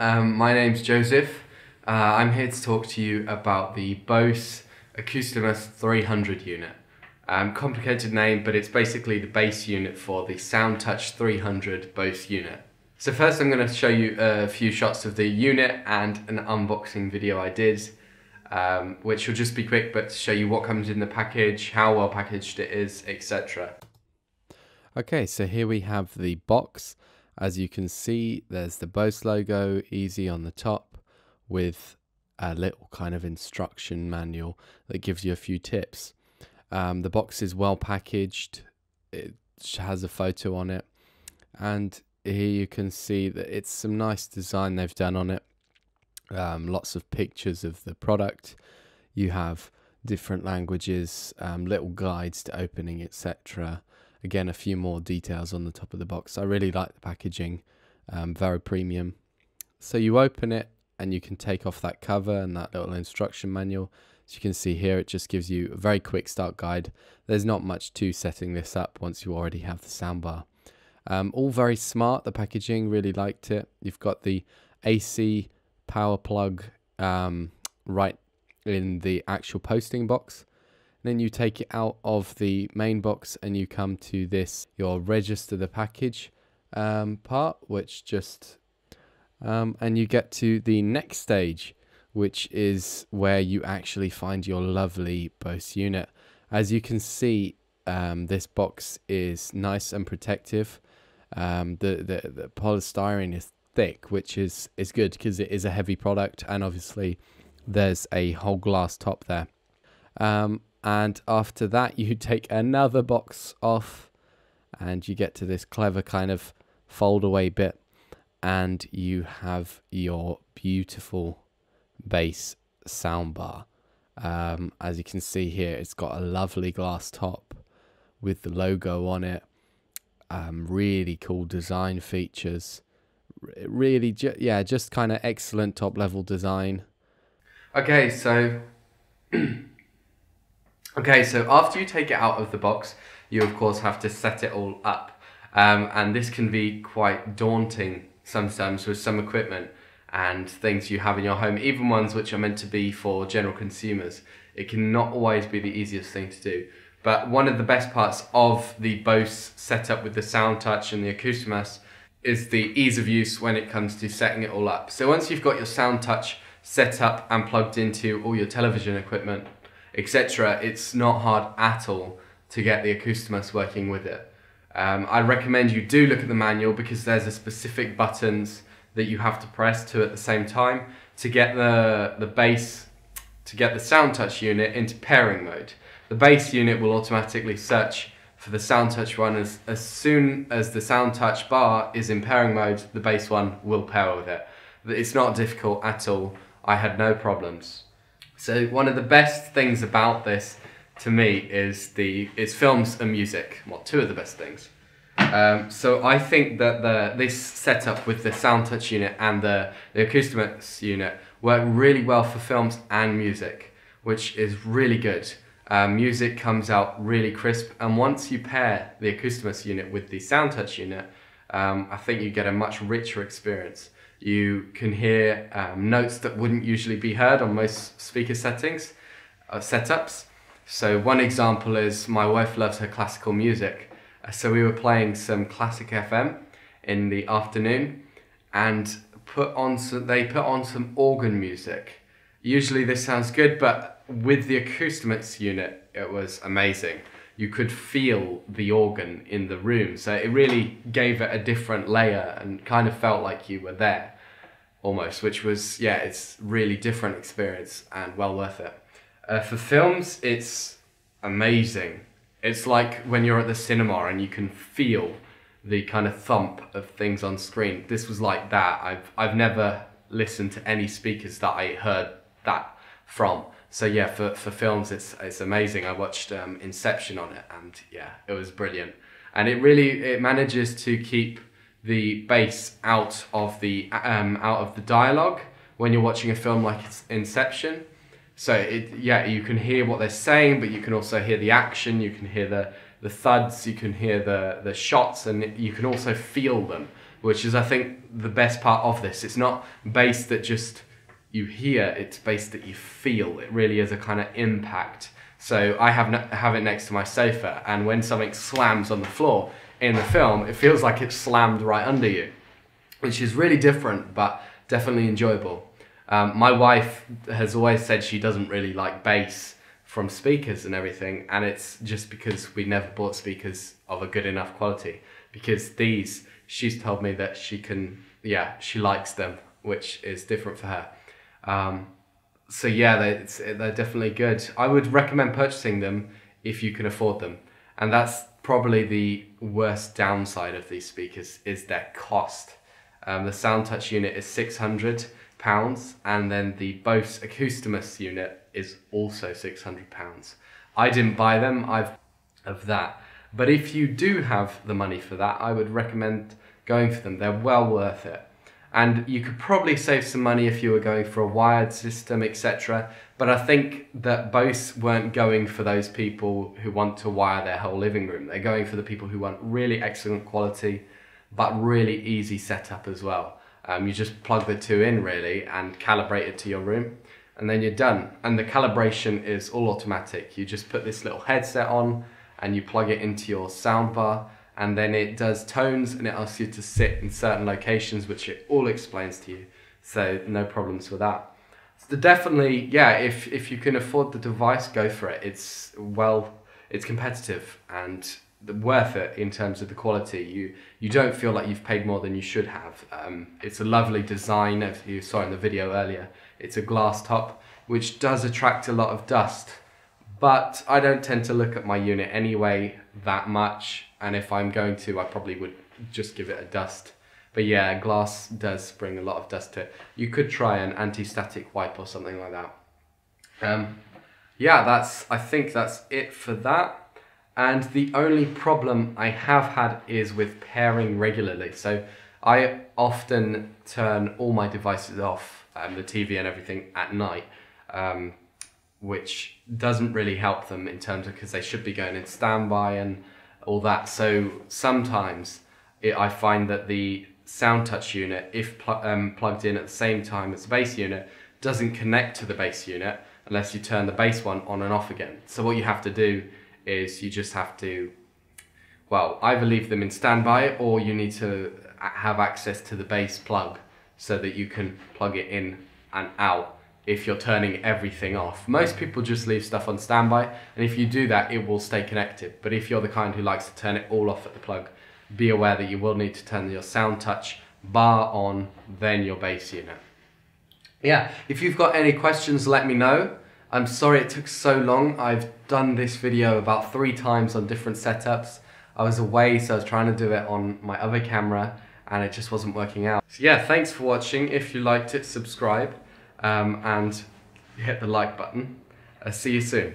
Um, my name's Joseph. Uh, I'm here to talk to you about the Bose Acoustimass 300 unit. Um, complicated name, but it's basically the bass unit for the SoundTouch 300 Bose unit. So first I'm going to show you a few shots of the unit and an unboxing video I did, um, which will just be quick but to show you what comes in the package, how well packaged it is, etc. Okay, so here we have the box. As you can see, there's the Bose logo, easy on the top, with a little kind of instruction manual that gives you a few tips. Um, the box is well packaged, it has a photo on it, and here you can see that it's some nice design they've done on it. Um, lots of pictures of the product. You have different languages, um, little guides to opening, etc. Again, a few more details on the top of the box. I really like the packaging, um, very premium. So you open it and you can take off that cover and that little instruction manual. As you can see here, it just gives you a very quick start guide. There's not much to setting this up once you already have the soundbar. Um, all very smart, the packaging, really liked it. You've got the AC power plug um, right in the actual posting box. Then you take it out of the main box and you come to this, your register the package um, part, which just, um, and you get to the next stage, which is where you actually find your lovely Bose unit. As you can see, um, this box is nice and protective. Um, the, the, the polystyrene is thick, which is, is good because it is a heavy product and obviously there's a whole glass top there. Um, and after that you take another box off and you get to this clever kind of fold away bit. And you have your beautiful bass soundbar um, as you can see here it's got a lovely glass top with the logo on it. Um, really cool design features. Really ju- yeah just kind of excellent top level design. Okay, so Okay, so after you take it out of the box, you of course have to set it all up. Um, and this can be quite daunting sometimes with some equipment and things you have in your home, even ones which are meant to be for general consumers. It can not always be the easiest thing to do. But one of the best parts of the Bose setup with the SoundTouch and the Acoustimass is the ease of use when it comes to setting it all up. So once you've got your SoundTouch set up and plugged into all your television equipment, etc., it's not hard at all to get the Acoustimass working with it. Um, I recommend you do look at the manual because there's a specific buttons that you have to press to at the same time to get the, the bass, to get the SoundTouch unit into pairing mode. The bass unit will automatically search for the SoundTouch one as, as soon as the SoundTouch bar is in pairing mode, the bass one will pair with it. It's not difficult at all. I had no problems. So one of the best things about this to me is the it's films and music. Well, two of the best things. Um, so I think that the this setup with the sound touch unit and the the Acoustimass unit work really well for films and music, which is really good. Um, music comes out really crisp, and once you pair the Acoustimass unit with the sound touch unit, um, I think you get a much richer experience. You can hear um, notes that wouldn't usually be heard on most speaker settings, uh, setups. So one example is my wife loves her classical music. Uh, so we were playing some classic FM in the afternoon and put on some, they put on some organ music. Usually this sounds good, but with the Acoustimass unit, it was amazing. You could feel the organ in the room. So it really gave it a different layer and kind of felt like you were there almost, which was yeah, it's really different experience and well worth it. Uh, for films, it's amazing. It's like when you're at the cinema and you can feel the kind of thump of things on screen. This was like that. I've I've never listened to any speakers that I heard that from. So yeah, for, for films, it's it's amazing. I watched um, Inception on it, and yeah, it was brilliant. And it really it manages to keep the bass out of the um, out of the dialogue when you're watching a film like Inception. So it yeah, you can hear what they're saying, but you can also hear the action. You can hear the the thuds. You can hear the the shots, and you can also feel them. which is I think the best part of this. It's not bass that just you hear; it's bass that you feel. It really is a kind of impact. So I have have it next to my sofa, and when something slams on the floor in the film, it feels like it's slammed right under you, which is really different, but definitely enjoyable. Um, my wife has always said she doesn't really like bass from speakers and everything, and it's just because we never bought speakers of a good enough quality. Because these, she's told me that she can, yeah, she likes them, which is different for her. Um, so yeah, they, they're definitely good. I would recommend purchasing them if you can afford them, and that's probably the worst downside of these speakers is their cost. Um, the SoundTouch unit is six hundred pounds, and then the Bose Acoustimass unit is also six hundred pounds. I didn't buy them. I've of that, but if you do have the money for that, I would recommend going for them. They're well worth it. And you could probably save some money if you were going for a wired system, etc. But I think that Bose weren't going for those people who want to wire their whole living room. They're going for the people who want really excellent quality, but really easy setup as well. Um, you just plug the two in really and calibrate it to your room, and then you're done. And the calibration is all automatic. You just put this little headset on and you plug it into your soundbar and then it does tones and it asks you to sit in certain locations, which it all explains to you. So no problems with that. So definitely, yeah, if if you can afford the device, go for it. It's well, it's competitive and worth it in terms of the quality. You you don't feel like you've paid more than you should have. Um, it's a lovely design, as you saw in the video earlier. It's a glass top, which does attract a lot of dust but I don't tend to look at my unit anyway that much. And if I'm going to, I probably would just give it a dust. But yeah, glass does bring a lot of dust to it. You could try an anti-static wipe or something like that. Um, yeah, that's. I think that's it for that. And the only problem I have had is with pairing regularly. So I often turn all my devices off, um, the TV and everything, at night. Um, which doesn't really help them in terms of because they should be going in standby and all that. So sometimes it, I find that the sound touch unit, if pl- um, plugged in at the same time as the bass unit, doesn't connect to the bass unit unless you turn the bass one on and off again. So what you have to do is you just have to, well, either leave them in standby or you need to have access to the bass plug so that you can plug it in and out if you're turning everything off. Most people just leave stuff on standby, and if you do that, it will stay connected. But if you're the kind who likes to turn it all off at the plug, be aware that you will need to turn your SoundTouch bar on, then your bass unit. Yeah, if you've got any questions, let me know. I'm sorry it took so long. I've done this video about three times on different setups. I was away, so I was trying to do it on my other camera, and it just wasn't working out. So yeah, thanks for watching. If you liked it, subscribe um, and hit the like button. Uh, see you soon.